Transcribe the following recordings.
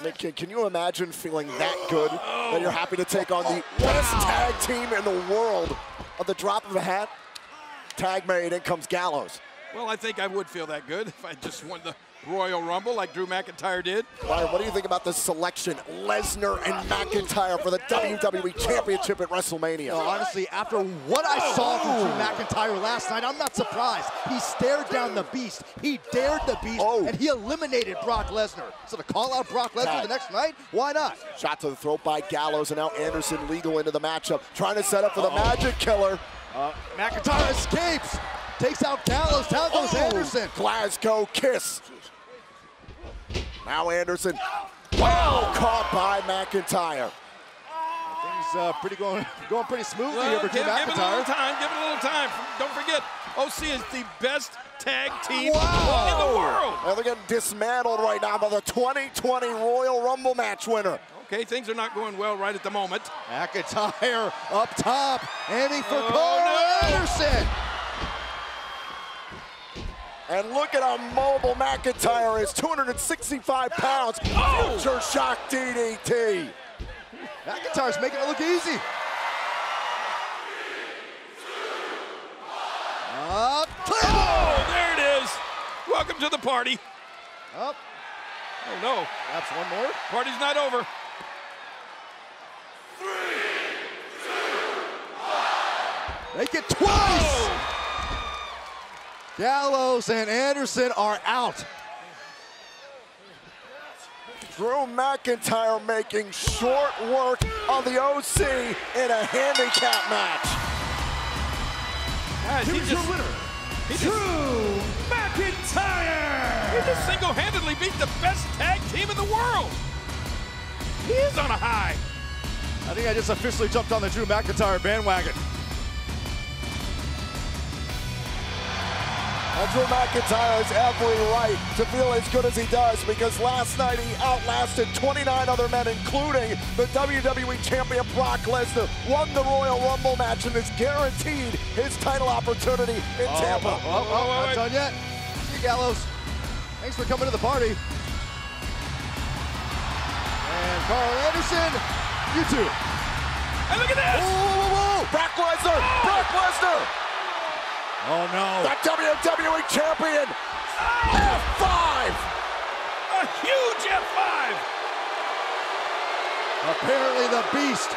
I mean, can, can you imagine feeling that good that you're happy to take on the oh, best tag team in the world at the drop of a hat? Tag made, in comes Gallows. Well, I think I would feel that good if I just won the Royal Rumble like Drew McIntyre did. Ryan, what do you think about the selection, Lesnar and McIntyre for the WWE Championship at WrestleMania? No, honestly, after what I saw from Drew McIntyre last night, I'm not surprised. He stared down the beast. He dared the beast, Oh. and he eliminated Brock Lesnar. So to call out Brock Lesnar Tag. the next night, why not? Shot to the throat by Gallows, and now Anderson legal into the matchup, trying to set up for the Magic Killer. Uh, McIntyre escapes, takes out Gallows. Down goes Oh, Anderson. Glasgow kiss. Now Anderson. Wow, caught by McIntyre. Things uh, pretty going going pretty smoothly Well, here for give, Drew give it a little time. Give it a little time. Don't forget, OC is the best tag team Wow. in the world. Now they're getting dismantled right now by the 2020 Royal Rumble match winner. Okay, things are not going well right at the moment. McIntyre up top, aiming for Oh, Karl no. Anderson. And look at how mobile McIntyre is, 265 pounds. Oh. Future shock DDT. McIntyre's making it look easy. Up, Oh, there it is. Welcome to the party. up. Oh, no. That's one more. Party's not over. Make it twice. Oh. Gallows and Anderson are out. Drew McIntyre making short work of the OC in a handicap match. Guys, he just, he just, Drew McIntyre! he just single-handedly beat the best tag team in the world. He is on a high. I think I just officially jumped on the Drew McIntyre bandwagon. Drew McIntyre has every right to feel as good as he does because last night he outlasted 29 other men, including the WWE Champion Brock Lesnar, won the Royal Rumble match and is guaranteed his title opportunity in oh, Tampa. Oh, oh, oh, wait, not done yet. See you, Gallows. Thanks for coming to the party. And Karl Anderson, you too. And look at this. Whoa, whoa, whoa, whoa. Brock Lesnar! Brock Lesnar! Oh no. The WWE Champion! F5! A huge F5. Apparently the beast.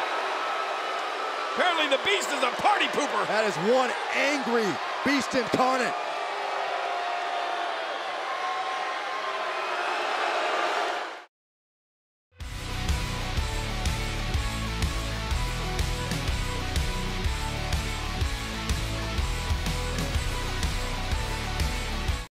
Apparently the beast is a party pooper. That is one angry beast incarnate.